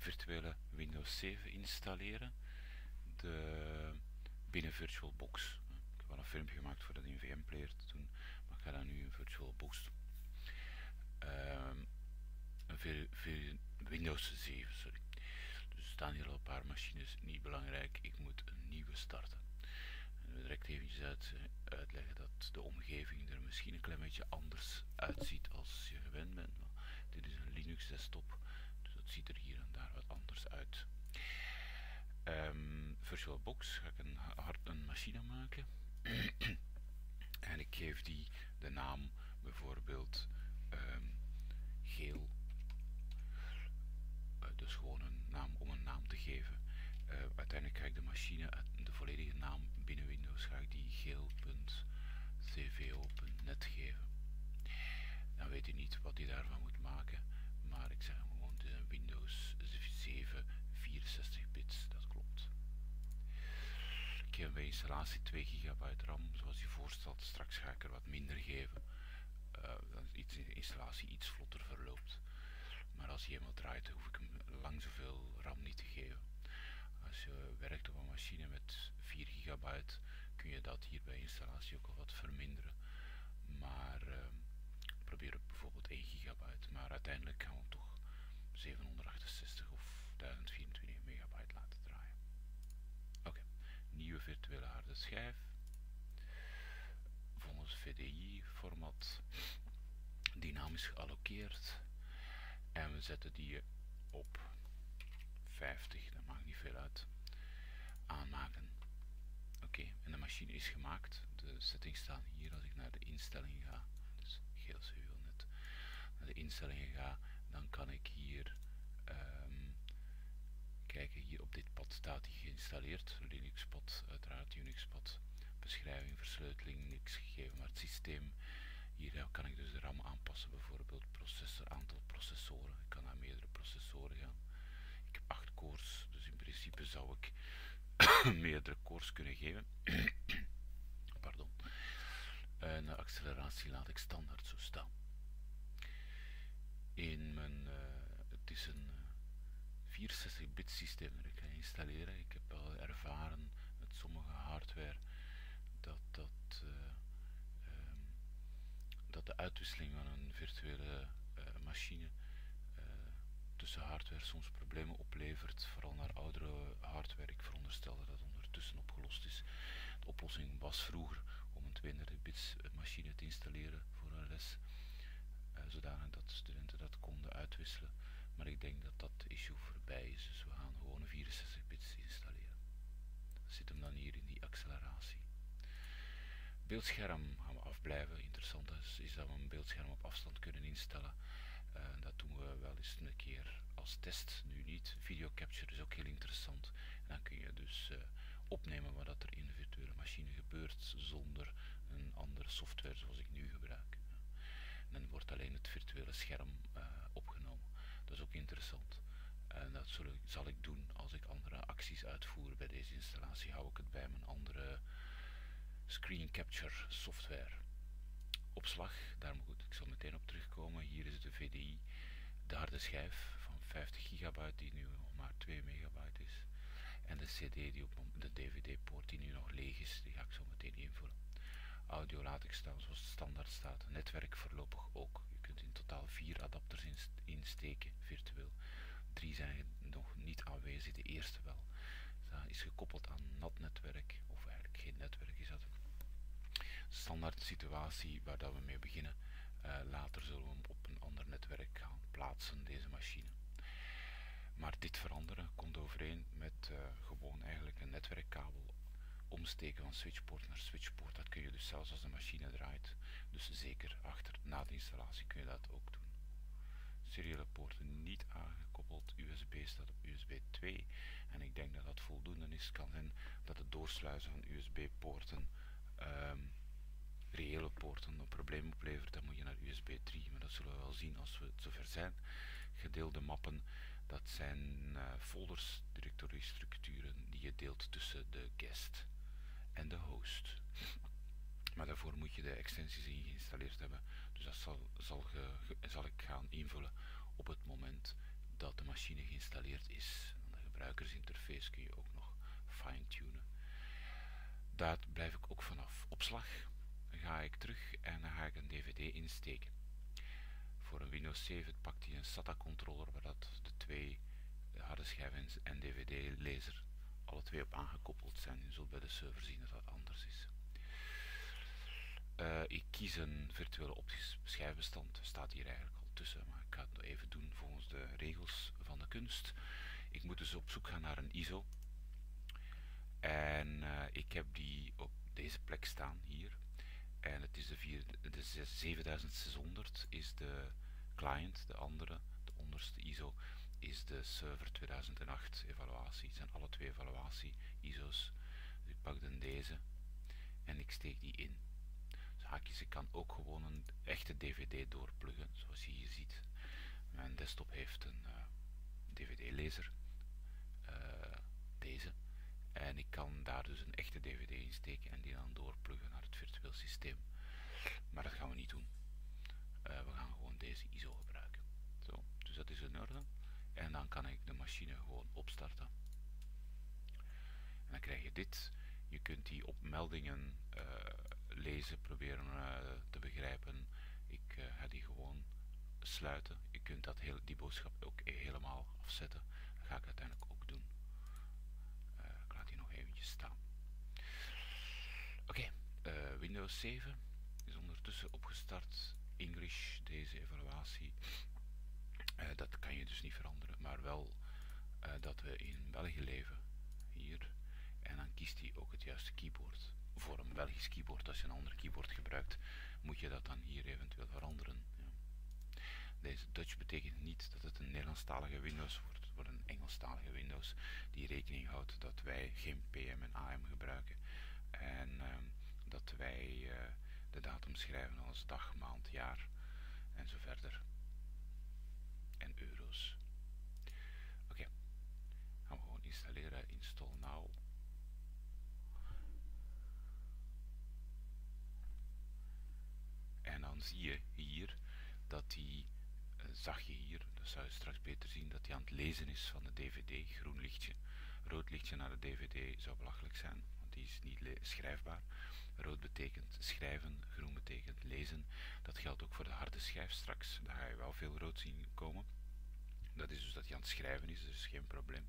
virtuele Windows 7 installeren. De, binnen VirtualBox. Ik heb wel een filmpje gemaakt voor dat in VM-player te doen, maar ik ga dat nu in VirtualBox doen. Um, Windows 7, sorry. Dus er staan hier al een paar machines, niet belangrijk, ik moet een nieuwe starten. En we direct even eh, uitleggen dat de omgeving er misschien een klein beetje anders uitziet als je gewend bent. dit is een Linux desktop, dus dat ziet er daar wat anders uit. Um, VirtualBox ga ik een, een machine maken. En ik geef die de naam bijvoorbeeld um, geel. Uh, dus gewoon een naam om een naam te geven. Uh, uiteindelijk ga ik de machine de volledige naam binnen Windows ga ik die geel.cvo.net geven. Dan weet u niet wat hij daarvan moet maken maar ik zeg gewoon het is een Windows 7 64 bits dat klopt ik geef bij installatie 2 GB RAM zoals je voorstelt. Straks ga ik er wat minder geven. Uh, dan is de installatie iets vlotter verloopt. Maar als hij helemaal draait hoef ik hem lang zoveel RAM niet te geven. Als je werkt op een machine met 4 gigabyte kun je dat hier bij installatie ook al wat verminderen. Maar uh, probeer bijvoorbeeld 1 gigabyte maar uiteindelijk gaan we toch 768 of 1024 megabyte laten draaien oké nieuwe virtuele harde schijf volgens VDI format dynamisch geallokeerd en we zetten die op 50, dat maakt niet veel uit. Aanmaken. Oké, en de machine is gemaakt. De settings staan hier als ik naar de instellingen ga. Dus geel net. Naar de instellingen ga, dan kan ik hier um, kijken. Hier op dit pad staat hij geïnstalleerd. Linux pad, uiteraard Unix pad. Beschrijving, versleuteling, niks gegeven, maar het systeem hier kan ik dus de RAM aanpassen, bijvoorbeeld processor, aantal processoren. Ik kan naar meerdere processoren gaan. Ik heb 8 cores, dus in principe zou ik meerdere cores kunnen geven. Pardon. En de acceleratie laat ik standaard zo staan. In mijn, uh, het is een 64-bit eh, systeem Ik heb al ervaren met sommige hardware dat dat... Uh, dat de uitwisseling van een virtuele uh, machine uh, tussen hardware soms problemen oplevert, vooral naar oudere hardware. Ik veronderstel dat ondertussen opgelost is. De oplossing was vroeger om een 32 bits machine te installeren voor een les, zodanig dat studenten dat konden uitwisselen. Maar ik denk dat dat issue voorbij is, dus gewoon een 64 bits installeren. Dat zit hem dan hier in die acceleratie. Beeldscherm gaan we afblijven. Interessant is, is dat we een beeldscherm op afstand kunnen instellen. Uh, dat doen we wel eens een keer als test, nu niet. Video capture is ook heel interessant. Dan kun je dus uh, opnemen wat er in de virtuele machine gebeurt zonder een andere software zoals ik nu gebruik. Dan wordt alleen het virtuele scherm uh, opgenomen. Dat is ook interessant. En dat zal ik, zal ik doen als ik andere acties uitvoer bij deze installatie. Hou ik het bij mijn andere screen capture software. Opslag, daar moet ik zal meteen op terugkomen. Hier is de VDI, de harde schijf van 50 gigabyte die nu maar 2 megabyte is. En de CD, die op de DVD-poort die nu nog leeg is, die ga ik zo meteen invullen. Audio laat ik staan zoals het standaard staat. Netwerk voorlopig ook. Je kunt in totaal vier adapters insteken, virtueel. Drie zijn nog niet aanwezig, de eerste wel. Dat is gekoppeld aan NAT-netwerk, of eigenlijk geen netwerk is dat, standaard situatie waar dat we mee beginnen. Uh, later zullen we hem op een ander netwerk gaan plaatsen, deze machine. Maar dit veranderen komt overeen met uh, gewoon eigenlijk een netwerkkabel omsteken van switchport naar switchport. Dat kun je dus zelfs als de machine draait. Dus zeker achter, na de installatie kun je dat ook doen. Seriële poorten niet aangekoppeld. USB staat op USB 2. En ik denk dat dat voldoende is. kan zijn dat het doorsluizen van USB poorten um, reële poorten een probleem oplevert, dan moet je naar USB 3. Maar dat zullen we wel zien als we het zover zijn. Gedeelde mappen, dat zijn uh, folders, directoriestructuren die je deelt tussen de guest en de host. Maar daarvoor moet je de extensies in geïnstalleerd hebben. Dus dat zal, zal, ik gaan invullen op het moment dat de machine geïnstalleerd is. De gebruikersinterface kun je ook nog fine-tunen. Daar blijf ik ook vanaf. Opslag ga ik terug en dan ga ik een DVD insteken. Voor een Windows 7 pakt hij een SATA controller waar dat de twee harde schijven en DVD-lezer alle twee op aangekoppeld zijn. Je zult bij de server zien dat dat anders is. Uh, ik kies een virtuele optisch schijfbestand, staat hier eigenlijk al tussen, maar ik ga het even doen volgens de regels van de kunst. Ik moet dus op zoek gaan naar een ISO. En uh, ik heb die op deze plek staan hier. En het is de, vier, de 7600 is de client, de andere, de onderste ISO is de server 2008 evaluatie. Het zijn alle twee evaluatie ISO's. Dus ik pak dan deze en ik steek die in. Ik kan ook gewoon een echte DVD doorpluggen, zoals je hier ziet. Mijn desktop heeft een uh, DVD-lezer, uh, deze. En ik kan daar dus een echte DVD in steken en die dan doorpluggen naar het virtueel systeem. Maar dat gaan we niet doen. Uh, we gaan gewoon deze ISO gebruiken. Zo, dus dat is in orde. En dan kan ik de machine gewoon opstarten. En dan krijg je dit. Je kunt die opmeldingen uh, lezen, proberen uh, te begrijpen. Ik uh, ga die gewoon sluiten. Je kunt dat die boodschap ook helemaal afzetten. Dat ga ik uiteindelijk ook doen. ik laat die nog eventjes staan. Oké, Windows 7 is ondertussen opgestart. English, deze evaluatie. Dat kan je dus niet veranderen, maar wel dat we in België leven, hier, en dan kiest hij ook het juiste keyboard. Voor een Belgisch keyboard, als je een ander keyboard gebruikt, moet je dat dan hier eventueel veranderen. Ja. Deze Dutch betekent niet dat het een Nederlandstalige Windows wordt, het wordt een Engelstalige Windows die rekening houdt dat wij geen PM en AM gebruiken en uh, dat wij uh, de datum schrijven als dag, maand, jaar en zo verder en euro's. Oké, okay. gaan we gewoon installeren, install now. En zie je hier dat die, uh, zag je hier, dat zou je straks beter zien, dat hij aan het lezen is van de DVD, groen lichtje. Rood lichtje naar de DVD zou belachelijk zijn, want die is niet schrijfbaar. Rood betekent schrijven, groen betekent lezen. Dat geldt ook voor de harde schijf straks. Daar ga je wel veel rood zien komen. Dat is dus dat hij aan het schrijven is, dus geen probleem.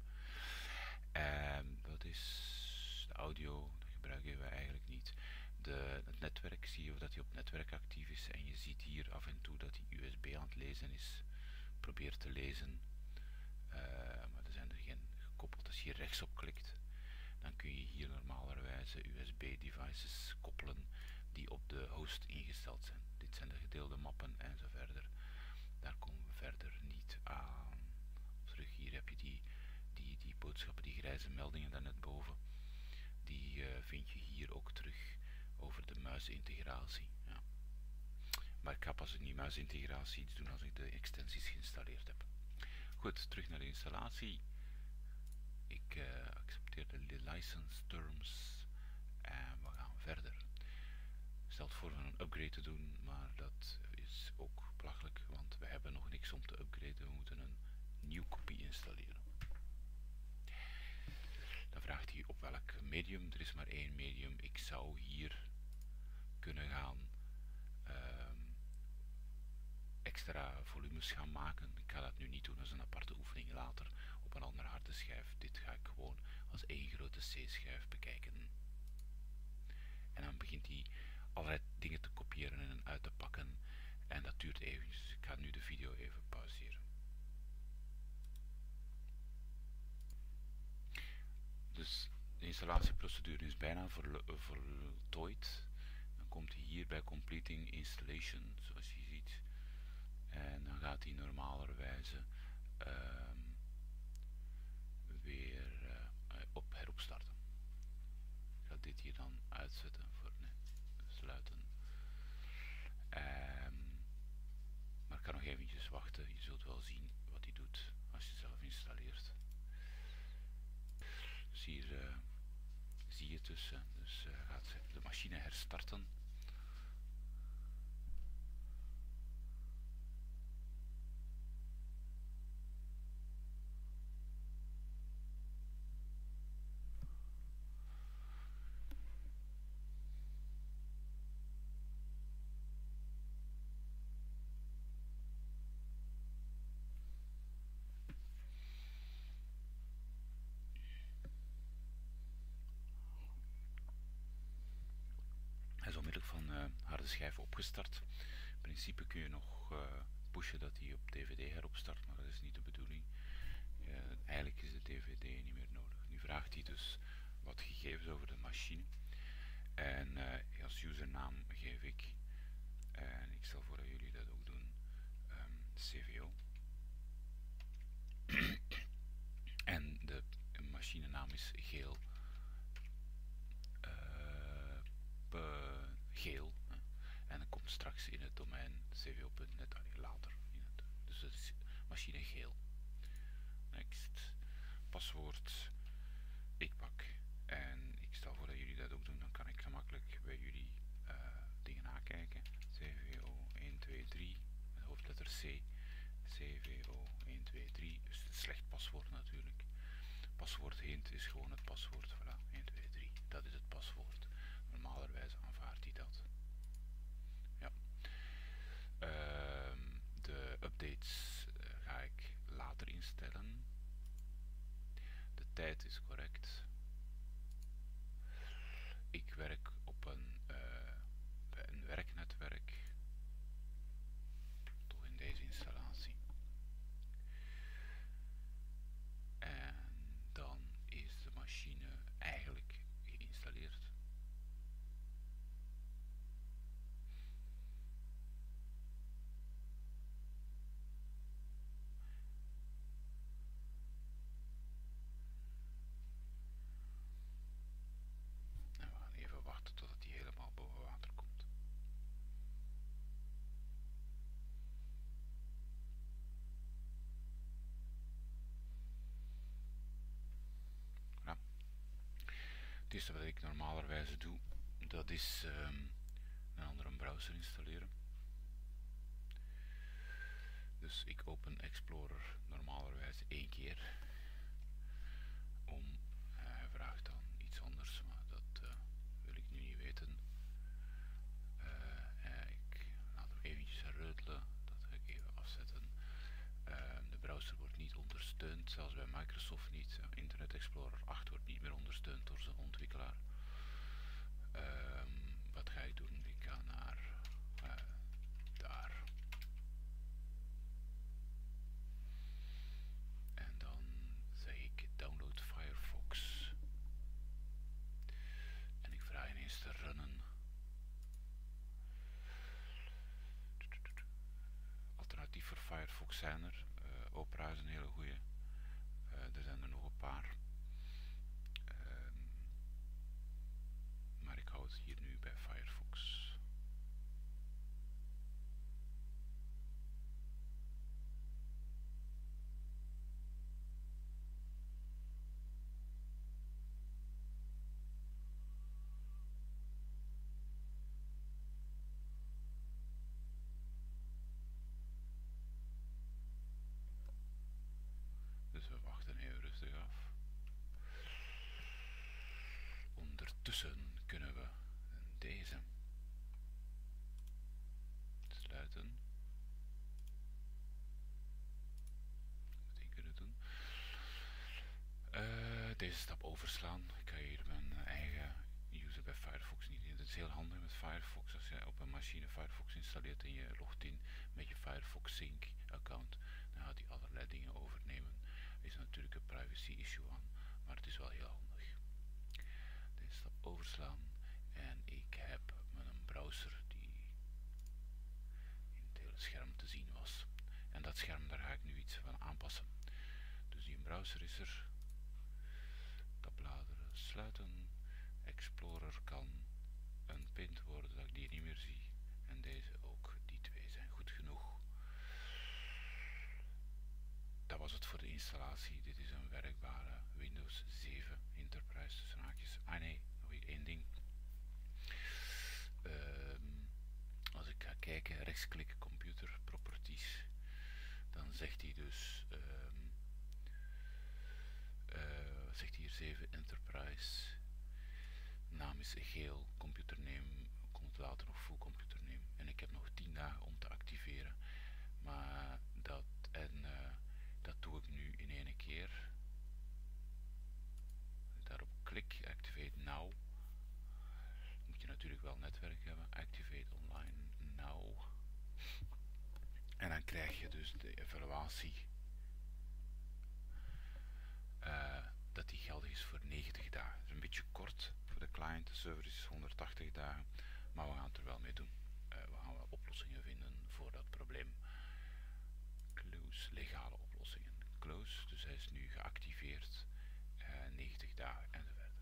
En dat is de audio, dat gebruiken we eigenlijk niet. De, het netwerk, zie je dat hij op netwerk actief is. En je ziet hier af en toe dat hij USB aan het lezen is. Probeer te lezen. Uh, maar er zijn er geen gekoppeld. Als je hier rechtsop klikt, dan kun je hier normalerwijze USB-devices koppelen die op de host ingesteld zijn. Dit zijn de gedeelde mappen en zo verder. Daar komen we verder niet aan. Terug hier heb je die, die, die boodschappen, die grijze meldingen daar net boven. Die uh, vind je hier ook terug over de muisintegratie. Ja. Maar ik ga pas in die muisintegratie iets doen als ik de extensies geïnstalleerd heb. Goed, terug naar de installatie. Ik uh, accepteer de license terms en we gaan verder. Stelt voor een upgrade te doen, maar dat is ook belachelijk, want we hebben nog niks om te upgraden. We moeten een nieuw kopie installeren. Dan vraagt hij op welk medium. Er is maar één medium. Ik zou hier kunnen gaan um, extra volumes gaan maken. Ik ga dat nu niet doen, is een aparte oefening later op een andere harde schijf. Dit ga ik gewoon als één grote C-schijf bekijken. En dan begint hij allerlei dingen te kopiëren en uit te pakken. En dat duurt dus ik ga nu de video even pauzeren. Dus de installatieprocedure is bijna voltooid. Komt hij hier bij completing installation, zoals je ziet. En dan gaat hij normalerwijze um, weer uh, op heropstarten. Ik ga dit hier dan uitzetten voor nee, sluiten. Um, maar ik kan nog eventjes wachten. Je zult wel zien wat hij doet als je zelf installeert. Dus hier uh, zie je tussen. Dus uh, gaat de machine herstarten. Harde schijf opgestart. In principe kun je nog uh, pushen dat hij op DVD heropstart, maar dat is niet de bedoeling. Uh, eigenlijk is de DVD niet meer nodig. Nu vraagt hij dus wat gegevens over de machine. En uh, als usernaam geef ik, en ik stel voor dat jullie dat ook doen, um, CVO. en de machinenaam is geel. Uh, geel. Hè. En dat komt straks in het domein cvo.net, later. In het, dus dat is machine geel. Next. Paswoord. Ik pak. En ik stel voor dat jullie dat ook doen. Dan kan ik gemakkelijk bij jullie uh, dingen nakijken. CVO 1, 2, 3. Met hoofdletter C. CVO 1, 2, 3. Dus een slecht paswoord natuurlijk. Paswoord hint is gewoon het paswoord. Voilà. 1, 2, 3. Dat is het paswoord. Normalerwijze aanvaardt hij dat. Ja. Uh, de updates uh, ga ik later instellen. De tijd is correct. Ik werk op een, uh, een werknetwerk. Toch in deze installatie. En dan is de machine eigenlijk geïnstalleerd. En we gaan even wachten totdat hij helemaal boven water komt. Ja. Het eerste wat ik normalerwijze doe, dat is um, een andere browser installeren. Dus ik open Explorer normalerwijze één keer om, uh, hij vraagt dan iets anders, maar dat uh, wil ik nu niet weten. Uh, ik laat nog eventjes reutelen, dat ga ik even afzetten. Ehm, de browser wordt niet ondersteund, zelfs bij Microsoft niet. Internet Explorer 8 wordt niet meer ondersteund door zijn ontwikkelaar. Um, wat ga ik doen? Ik ga naar uh, daar. En dan zeg ik download Firefox. En ik vraag ineens te runnen. Alternatief voor Firefox zijn er. Uh, Opera is een hele goede. Uh, er zijn er nog een paar. Uh, maar ik hou het hier nu bij Firefox. Dus we wachten heel rustig af. Ondertussen kunnen we deze sluiten. Meteen kunnen doen. Uh, deze stap overslaan. Ik ga hier mijn eigen user bij Firefox niet in. Het is heel handig met Firefox. Als je op een machine Firefox installeert en je logt in met je Firefox Sync account, dan gaat hij allerlei dingen overnemen. Er is natuurlijk een privacy issue aan, maar het is wel heel handig. Deze stap overslaan en ik heb mijn browser die in het hele scherm te zien was. En dat scherm daar ga ik nu iets van aanpassen. Dus die browser is er. Sluiten. Explorer kan een pint worden dat ik die niet meer zie. En deze ook. Die twee zijn goed genoeg. Dat was het voor de installatie. Dit is een werkbare Windows 7 Enterprise tussen. Ah nee, nog één ding. Um, als ik ga kijken, rechtsklikken computer properties, dan zegt hij dus, uh, 7 Enterprise. Naam is Geel, computername komt later nog full computername. En ik heb nog 10 dagen om te activeren. Maar dat, en, eh, dat doe ik nu in één keer. Daarop klik, activate now. Moet je natuurlijk wel netwerk hebben. Activate online now. En dan krijg je dus de evaluatie server is 180 dagen, maar we gaan het er wel mee doen. Uh, we gaan wel oplossingen vinden voor dat probleem. Close, legale oplossingen. Close, dus hij is nu geactiveerd, uh, 90 dagen en zo verder.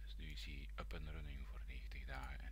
Dus nu is hij up and running voor 90 dagen